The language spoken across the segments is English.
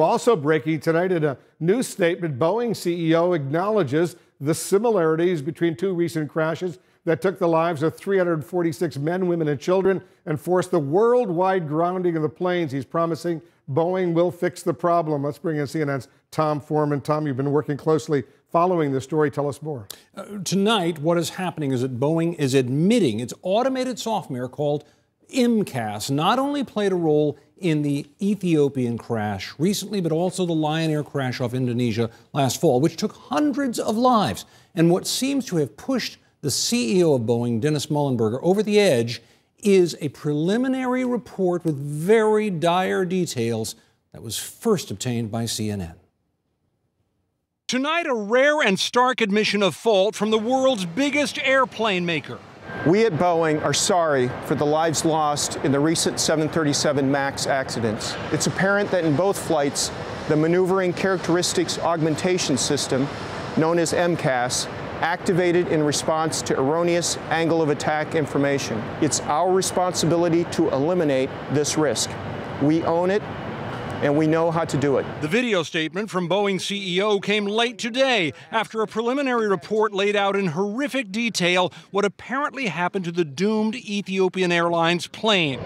Also breaking tonight in a news statement, Boeing CEO acknowledges the similarities between two recent crashes that took the lives of 346 men, women, and children and forced the worldwide grounding of the planes. He's promising Boeing will fix the problem. Let's bring in CNN's Tom Foreman. Tom, you've been working closely following the story. Tell us more. Uh, tonight, what is happening is that Boeing is admitting its automated software called MCAS not only played a role in the Ethiopian crash recently, but also the Lion Air crash off Indonesia last fall, which took hundreds of lives. And what seems to have pushed the CEO of Boeing, Dennis Muilenburg, over the edge is a preliminary report with very dire details that was first obtained by CNN. Tonight, a rare and stark admission of fault from the world's biggest airplane maker. We at Boeing are sorry for the lives lost in the recent 737 MAX accidents. It's apparent that in both flights, the Maneuvering Characteristics Augmentation System, known as MCAS, activated in response to erroneous angle of attack information. It's our responsibility to eliminate this risk. We own it and we know how to do it. The video statement from Boeing CEO came late today after a preliminary report laid out in horrific detail what apparently happened to the doomed Ethiopian Airlines plane.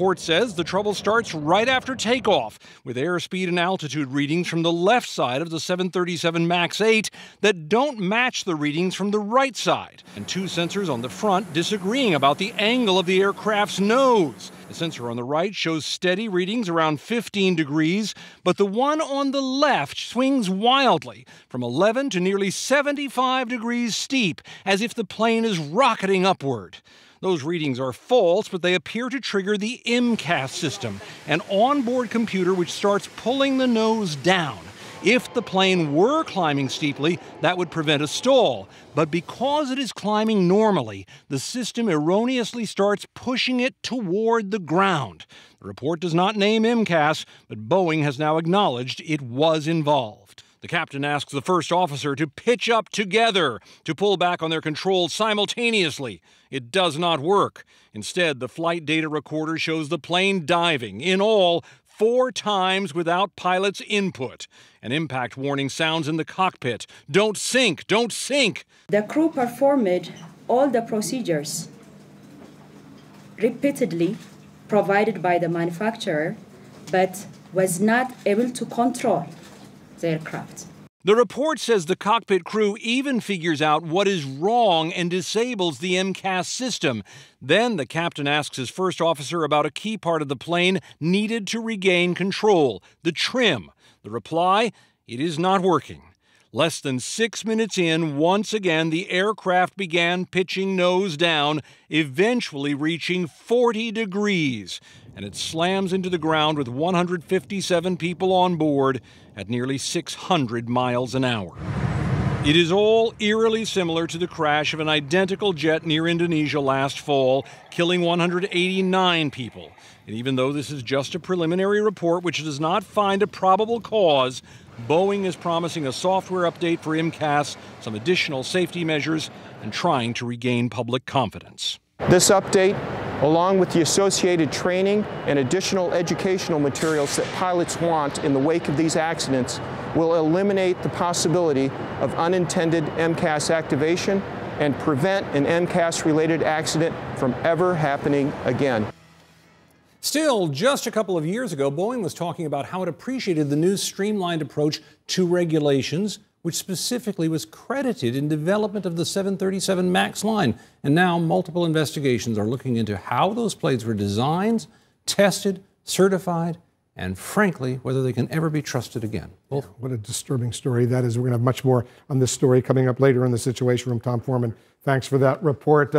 Report says the trouble starts right after takeoff, with airspeed and altitude readings from the left side of the 737 MAX 8 that don't match the readings from the right side, and two sensors on the front disagreeing about the angle of the aircraft's nose. The sensor on the right shows steady readings around 15 degrees, but the one on the left swings wildly from 11 to nearly 75 degrees steep, as if the plane is rocketing upward. Those readings are false, but they appear to trigger the MCAS system, an onboard computer which starts pulling the nose down. If the plane were climbing steeply, that would prevent a stall. But because it is climbing normally, the system erroneously starts pushing it toward the ground. The report does not name MCAS, but Boeing has now acknowledged it was involved. The captain asks the first officer to pitch up together to pull back on their controls simultaneously. It does not work. Instead, the flight data recorder shows the plane diving, in all, four times without pilot's input. An impact warning sounds in the cockpit Don't sink, don't sink. The crew performed all the procedures repeatedly provided by the manufacturer, but was not able to control the aircraft. The report says the cockpit crew even figures out what is wrong and disables the MCAS system. Then the captain asks his first officer about a key part of the plane needed to regain control the trim. The reply it is not working. Less than six minutes in, once again, the aircraft began pitching nose down, eventually reaching 40 degrees. And it slams into the ground with 157 people on board at nearly 600 miles an hour. It is all eerily similar to the crash of an identical jet near Indonesia last fall, killing 189 people. And even though this is just a preliminary report which does not find a probable cause, Boeing is promising a software update for MCAS, some additional safety measures, and trying to regain public confidence. This update, along with the associated training and additional educational materials that pilots want in the wake of these accidents, will eliminate the possibility of unintended MCAS activation and prevent an MCAS-related accident from ever happening again. Still, just a couple of years ago, Boeing was talking about how it appreciated the new streamlined approach to regulations, which specifically was credited in development of the 737 MAX line. And now multiple investigations are looking into how those planes were designed, tested, certified, and frankly, whether they can ever be trusted again. Yeah, what a disturbing story that is. We're going to have much more on this story coming up later in the Situation Room. Tom Foreman, thanks for that report. Uh,